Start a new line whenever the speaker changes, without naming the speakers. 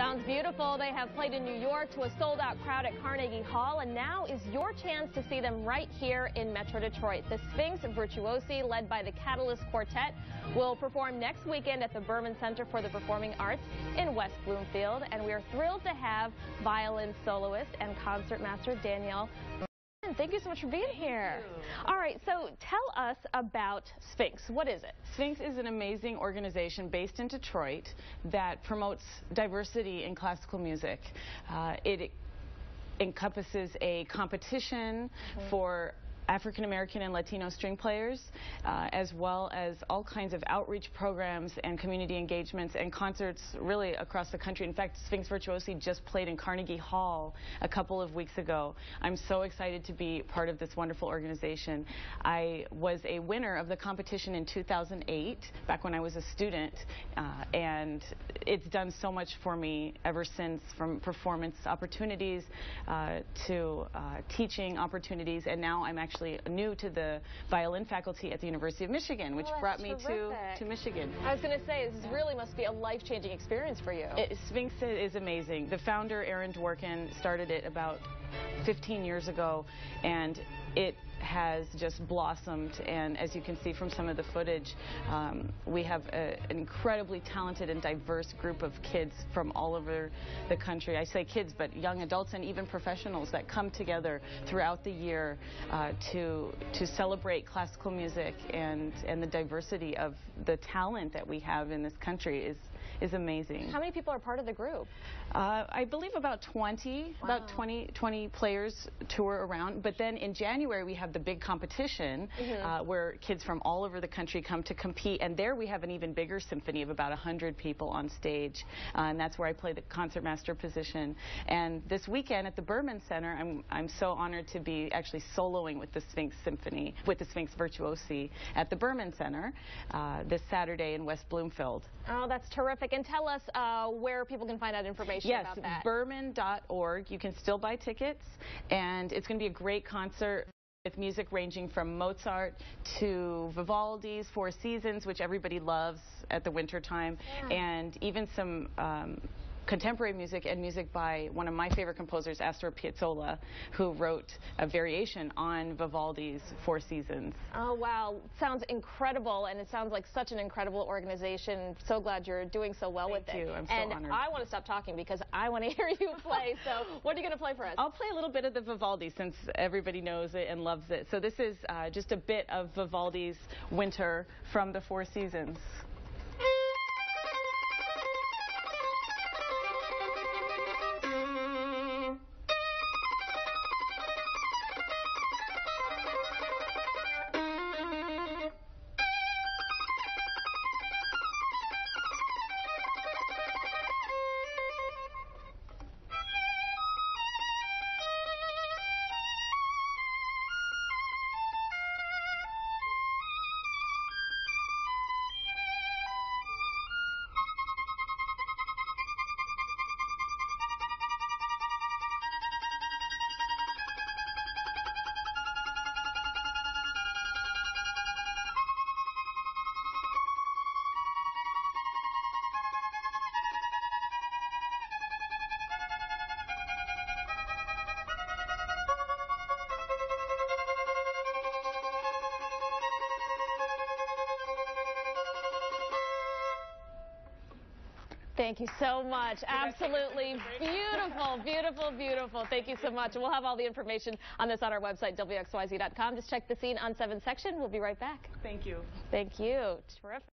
Sounds beautiful. They have played in New York to a sold-out crowd at Carnegie Hall, and now is your chance to see them right here in Metro Detroit. The Sphinx Virtuosi, led by the Catalyst Quartet, will perform next weekend at the Berman Center for the Performing Arts in West Bloomfield, and we are thrilled to have violin soloist and concertmaster Danielle Thank you so much for being here. All right, so tell us about Sphinx. What is it?
Sphinx is an amazing organization based in Detroit that promotes diversity in classical music. Uh, it encompasses a competition mm -hmm. for African American and Latino string players, uh, as well as all kinds of outreach programs and community engagements and concerts really across the country. In fact, Sphinx Virtuosi just played in Carnegie Hall a couple of weeks ago. I'm so excited to be part of this wonderful organization. I was a winner of the competition in 2008, back when I was a student, uh, and it's done so much for me ever since, from performance opportunities uh, to uh, teaching opportunities, and now I'm actually actually new to the violin faculty at the University of Michigan, which
oh,
brought me to, to Michigan.
I was going to say, this really must be a life-changing experience for you.
It, Sphinx is amazing. The founder, Aaron Dworkin, started it about 15 years ago, and it has just blossomed and as you can see from some of the footage um, we have a, an incredibly talented and diverse group of kids from all over the country I say kids but young adults and even professionals that come together throughout the year uh, to to celebrate classical music and and the diversity of the talent that we have in this country is is amazing.
How many people are part of the group?
Uh, I believe about 20, wow. about 20, 20 players tour around. But then in January we have the big competition mm -hmm. uh, where kids from all over the country come to compete. And there we have an even bigger symphony of about 100 people on stage. Uh, and that's where I play the concertmaster position. And this weekend at the Berman Center, I'm, I'm so honored to be actually soloing with the Sphinx Symphony, with the Sphinx Virtuosi at the Berman Center uh, this Saturday in West Bloomfield.
Oh, that's terrific. And tell us uh, where people can find out information
yes,
about that.
Berman.org. You can still buy tickets, and it's going to be a great concert with music ranging from Mozart to Vivaldi's Four Seasons, which everybody loves at the winter time, yeah. and even some um, contemporary music and music by one of my favorite composers, Astor Piazzolla, who wrote a variation on Vivaldi's Four Seasons.
Oh, wow. Sounds incredible, and it sounds like such an incredible organization. So glad you're doing so well
Thank
with
you.
it.
I'm so
and
honored.
I want to stop talking because I want to hear you play. so what are you going to play for us?
I'll play a little bit of the Vivaldi since everybody knows it and loves it. So this is uh, just a bit of Vivaldi's Winter from the Four Seasons. Thank you so much. Absolutely beautiful, beautiful, beautiful. Thank you so much. We'll have all the information on this on our website, WXYZ.com. Just check the scene on 7 section. We'll be right back. Thank you.
Thank you. Terrific.